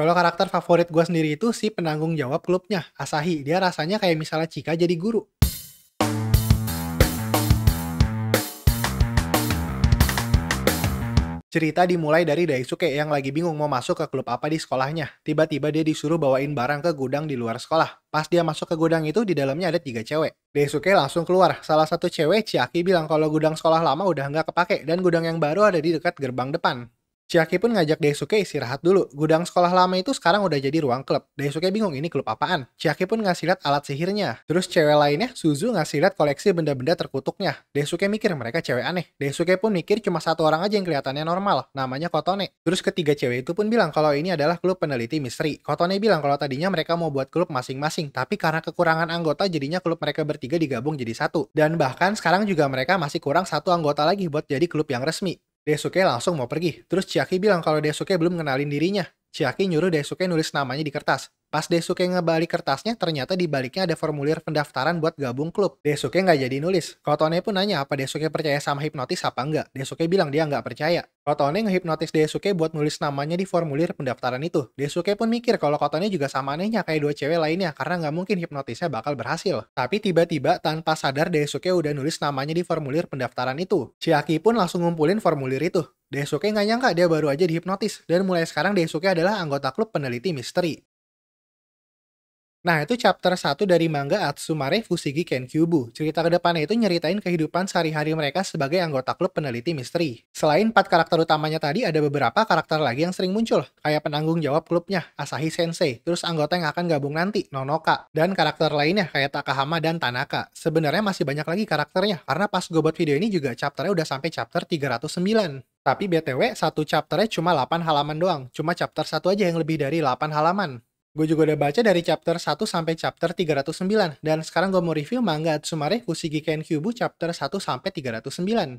Kalau karakter favorit gue sendiri itu si penanggung jawab klubnya, Asahi. Dia rasanya kayak misalnya Chika jadi guru. Cerita dimulai dari Daisuke yang lagi bingung mau masuk ke klub apa di sekolahnya. Tiba-tiba dia disuruh bawain barang ke gudang di luar sekolah. Pas dia masuk ke gudang itu, di dalamnya ada tiga cewek. Daisuke langsung keluar. Salah satu cewek, Chiaki, bilang kalau gudang sekolah lama udah nggak kepake dan gudang yang baru ada di dekat gerbang depan. Chiaki pun ngajak Daisuke istirahat dulu. Gudang sekolah lama itu sekarang udah jadi ruang klub. Daisuke bingung ini klub apaan. Chiaki pun ngasih lihat alat sihirnya. Terus cewek lainnya, Suzu ngasih lihat koleksi benda-benda terkutuknya. Daisuke mikir mereka cewek aneh. Daisuke pun mikir cuma satu orang aja yang kelihatannya normal, namanya Kotone. Terus ketiga cewek itu pun bilang kalau ini adalah klub peneliti misteri. Kotone bilang kalau tadinya mereka mau buat klub masing-masing, tapi karena kekurangan anggota jadinya klub mereka bertiga digabung jadi satu. Dan bahkan sekarang juga mereka masih kurang satu anggota lagi buat jadi klub yang resmi. Daisuke langsung mau pergi. Terus Chiaki bilang kalau Daisuke belum kenalin dirinya. Chiaki nyuruh Daisuke nulis namanya di kertas. Pas Daisuke ngebalik kertasnya, ternyata di baliknya ada formulir pendaftaran buat gabung klub. Daisuke nggak jadi nulis. Kotone pun nanya apa Daisuke percaya sama hipnotis apa enggak. Daisuke bilang dia nggak percaya. Kotone ngehipnotis Daisuke buat nulis namanya di formulir pendaftaran itu. Daisuke pun mikir kalau Kotone juga sama anehnya kayak dua cewek lainnya karena nggak mungkin hipnotisnya bakal berhasil. Tapi tiba-tiba tanpa sadar Daisuke udah nulis namanya di formulir pendaftaran itu. Chiaki pun langsung ngumpulin formulir itu. Daisuke nggak nyangka dia baru aja dihipnotis, dan mulai sekarang Daisuke adalah anggota klub peneliti misteri. Nah, itu chapter 1 dari manga Atsumare Fusigi Kenkyubu. Cerita ke depannya itu nyeritain kehidupan sehari-hari mereka sebagai anggota klub peneliti misteri. Selain empat karakter utamanya tadi, ada beberapa karakter lagi yang sering muncul, kayak penanggung jawab klubnya, Asahi Sensei, terus anggota yang akan gabung nanti, Nonoka, dan karakter lainnya kayak Takahama dan Tanaka. Sebenarnya masih banyak lagi karakternya, karena pas gue buat video ini juga chapternya udah sampai chapter 309. Tapi BTW, satu chapternya cuma 8 halaman doang. Cuma chapter 1 aja yang lebih dari 8 halaman. Gue juga udah baca dari chapter 1 sampai chapter 309, dan sekarang gue mau review manga Atsumare Fusigi Kenkyubu chapter 1 sampai 309.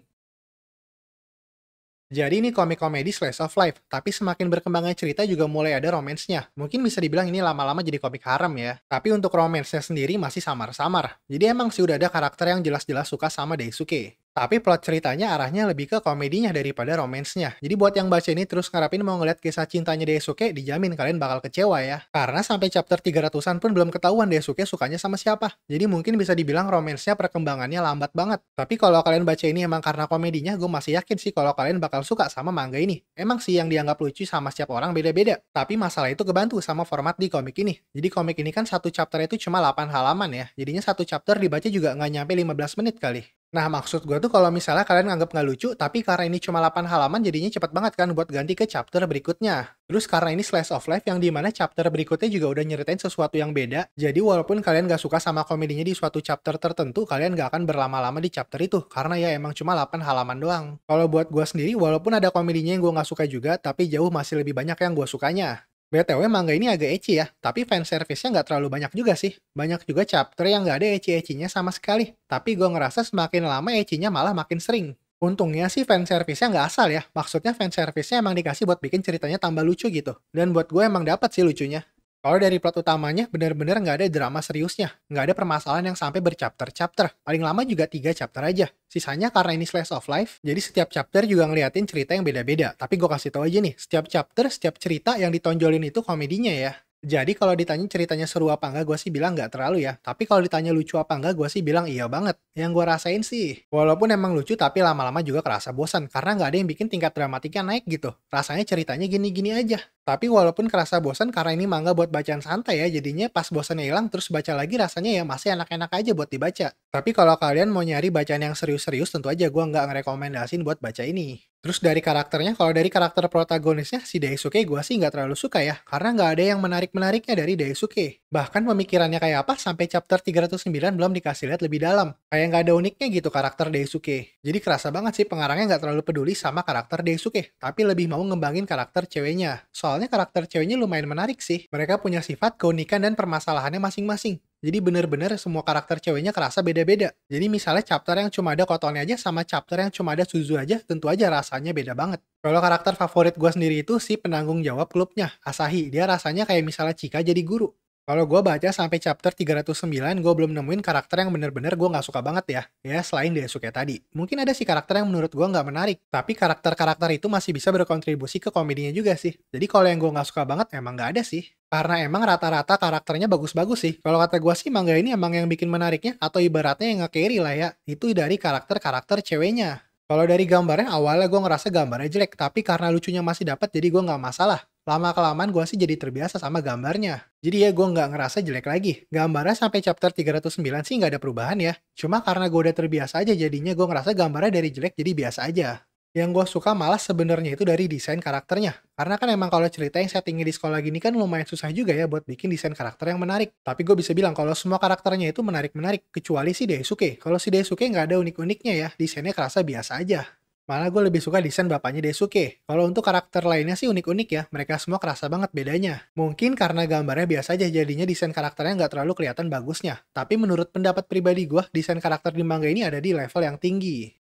Jadi ini komik komedi slice of life, tapi semakin berkembangnya cerita juga mulai ada romansnya. Mungkin bisa dibilang ini lama-lama jadi komik haram ya. Tapi untuk romansnya sendiri masih samar-samar. Jadi emang sih udah ada karakter yang jelas-jelas suka sama Daisuke. Tapi plot ceritanya arahnya lebih ke komedinya daripada romansnya. Jadi buat yang baca ini terus ngarapin mau ngeliat kisah cintanya Daisuke, dijamin kalian bakal kecewa ya. Karena sampai chapter 300-an pun belum ketahuan Daisuke sukanya sama siapa. Jadi mungkin bisa dibilang romansnya perkembangannya lambat banget. Tapi kalau kalian baca ini emang karena komedinya, gue masih yakin sih kalau kalian bakal suka sama manga ini. Emang sih yang dianggap lucu sama setiap orang beda-beda. Tapi masalah itu kebantu sama format di komik ini. Jadi komik ini kan satu chapter itu cuma 8 halaman ya. Jadinya satu chapter dibaca juga nggak nyampe 15 menit kali. Nah, maksud gue tuh kalau misalnya kalian nganggap nggak lucu, tapi karena ini cuma 8 halaman, jadinya cepet banget kan buat ganti ke chapter berikutnya. Terus karena ini slice of life yang di mana chapter berikutnya juga udah nyeritain sesuatu yang beda, jadi walaupun kalian nggak suka sama komedinya di suatu chapter tertentu, kalian nggak akan berlama-lama di chapter itu, karena ya emang cuma 8 halaman doang. Kalau buat gue sendiri, walaupun ada komedinya yang gue nggak suka juga, tapi jauh masih lebih banyak yang gue sukanya. BTW manga ini agak ecchi ya, tapi fan service-nya nggak terlalu banyak juga sih. Banyak juga chapter yang nggak ada ecchi-ecchinya sama sekali. Tapi gue ngerasa semakin lama ecchinya malah makin sering. Untungnya sih fan service-nya nggak asal ya. Maksudnya fan service-nya emang dikasih buat bikin ceritanya tambah lucu gitu. Dan buat gue emang dapat sih lucunya. Kalau dari plot utamanya, bener-bener nggak ada drama seriusnya. Nggak ada permasalahan yang sampai berchapter-chapter. Paling lama juga tiga chapter aja. Sisanya karena ini slice of life, jadi setiap chapter juga ngeliatin cerita yang beda-beda. Tapi gue kasih tau aja nih, setiap chapter, setiap cerita yang ditonjolin itu komedinya ya. Jadi kalau ditanya ceritanya seru apa enggak, gue sih bilang nggak terlalu ya. Tapi kalau ditanya lucu apa enggak, gue sih bilang iya banget. Yang gue rasain sih, walaupun emang lucu tapi lama-lama juga kerasa bosan. Karena nggak ada yang bikin tingkat dramatiknya naik gitu. Rasanya ceritanya gini-gini aja. Tapi walaupun kerasa bosan karena ini manga buat bacaan santai ya, jadinya pas bosannya hilang terus baca lagi rasanya ya masih enak-enak aja buat dibaca. Tapi kalau kalian mau nyari bacaan yang serius-serius tentu aja gue nggak ngerekomendasin buat baca ini. Terus dari karakternya, kalau dari karakter protagonisnya, si Daisuke gue sih nggak terlalu suka ya, karena nggak ada yang menarik-menariknya dari Daisuke. Bahkan pemikirannya kayak apa, sampai chapter 309 belum dikasih lihat lebih dalam. Kayak nggak ada uniknya gitu karakter Daisuke. Jadi kerasa banget sih pengarangnya nggak terlalu peduli sama karakter Daisuke, tapi lebih mau ngembangin karakter ceweknya. Soalnya karakter ceweknya lumayan menarik sih. Mereka punya sifat, keunikan, dan permasalahannya masing-masing. Jadi bener-bener semua karakter ceweknya kerasa beda-beda. Jadi misalnya chapter yang cuma ada kotonnya aja sama chapter yang cuma ada Suzu aja, tentu aja rasanya beda banget. Kalau karakter favorit gue sendiri itu si penanggung jawab klubnya, Asahi. Dia rasanya kayak misalnya Chika jadi guru. Kalau gue baca sampai chapter 309, gue belum nemuin karakter yang bener-bener gue nggak suka banget ya. Ya, selain Daisuke tadi. Mungkin ada sih karakter yang menurut gue nggak menarik. Tapi karakter-karakter itu masih bisa berkontribusi ke komedinya juga sih. Jadi kalau yang gue nggak suka banget, emang nggak ada sih. Karena emang rata-rata karakternya bagus-bagus sih. Kalau kata gue sih, manga ini emang yang bikin menariknya, atau ibaratnya yang nge-carry lah ya. Itu dari karakter-karakter ceweknya. Kalau dari gambarnya, awalnya gue ngerasa gambarnya jelek, tapi karena lucunya masih dapat, jadi gue nggak masalah lama-kelamaan gue sih jadi terbiasa sama gambarnya. Jadi ya gue nggak ngerasa jelek lagi. Gambarnya sampai chapter 309 sih nggak ada perubahan ya. Cuma karena gue udah terbiasa aja jadinya gue ngerasa gambarnya dari jelek jadi biasa aja. Yang gue suka malah sebenarnya itu dari desain karakternya. Karena kan emang kalau cerita yang settingnya di sekolah gini kan lumayan susah juga ya buat bikin desain karakter yang menarik. Tapi gue bisa bilang kalau semua karakternya itu menarik-menarik. Kecuali si Daisuke. Kalau si Daisuke nggak ada unik-uniknya ya. Desainnya kerasa biasa aja. Malah gue lebih suka desain bapaknya Desuke. Kalau untuk karakter lainnya sih unik-unik ya, mereka semua kerasa banget bedanya. Mungkin karena gambarnya biasa aja jadinya desain karakternya nggak terlalu kelihatan bagusnya. Tapi menurut pendapat pribadi gue, desain karakter di manga ini ada di level yang tinggi.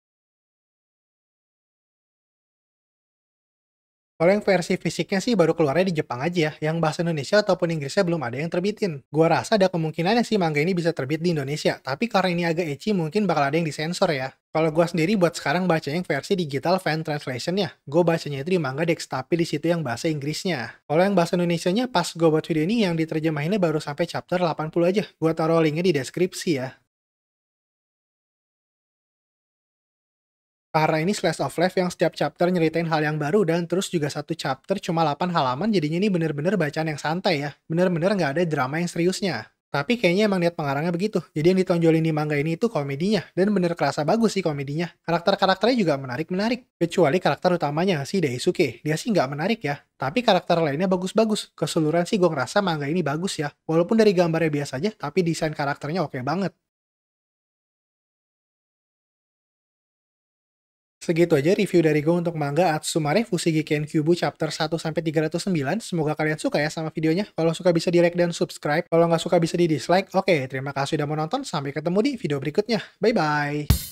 Kalau yang versi fisiknya sih baru keluarnya di Jepang aja ya, yang bahasa Indonesia ataupun Inggrisnya belum ada yang terbitin. Gua rasa ada kemungkinan sih manga ini bisa terbit di Indonesia, tapi karena ini agak ecchi mungkin bakal ada yang disensor ya. Kalau gua sendiri buat sekarang bacanya yang versi digital fan translation ya. Gue bacanya itu di manga Dex, tapi di situ yang bahasa Inggrisnya. Kalau yang bahasa Indonesia-nya pas gue buat video ini yang diterjemahinnya baru sampai chapter 80 aja. Gua taruh linknya di deskripsi ya. Karena ini slice of life yang setiap chapter nyeritain hal yang baru dan terus juga satu chapter cuma 8 halaman jadinya ini bener-bener bacaan yang santai ya. Bener-bener nggak ada drama yang seriusnya. Tapi kayaknya emang niat pengarangnya begitu. Jadi yang ditonjolin di manga ini itu komedinya. Dan bener kerasa bagus sih komedinya. Karakter-karakternya juga menarik-menarik. Kecuali karakter utamanya si Daisuke. Dia sih nggak menarik ya. Tapi karakter lainnya bagus-bagus. Keseluruhan sih gue ngerasa manga ini bagus ya. Walaupun dari gambarnya biasa aja, tapi desain karakternya oke banget. Segitu aja review dari gue untuk manga Atsumare Fusigi Kyubu chapter 1-309. Semoga kalian suka ya sama videonya. Kalau suka bisa di like dan subscribe. Kalau nggak suka bisa di dislike. Oke, terima kasih udah menonton. Sampai ketemu di video berikutnya. Bye-bye.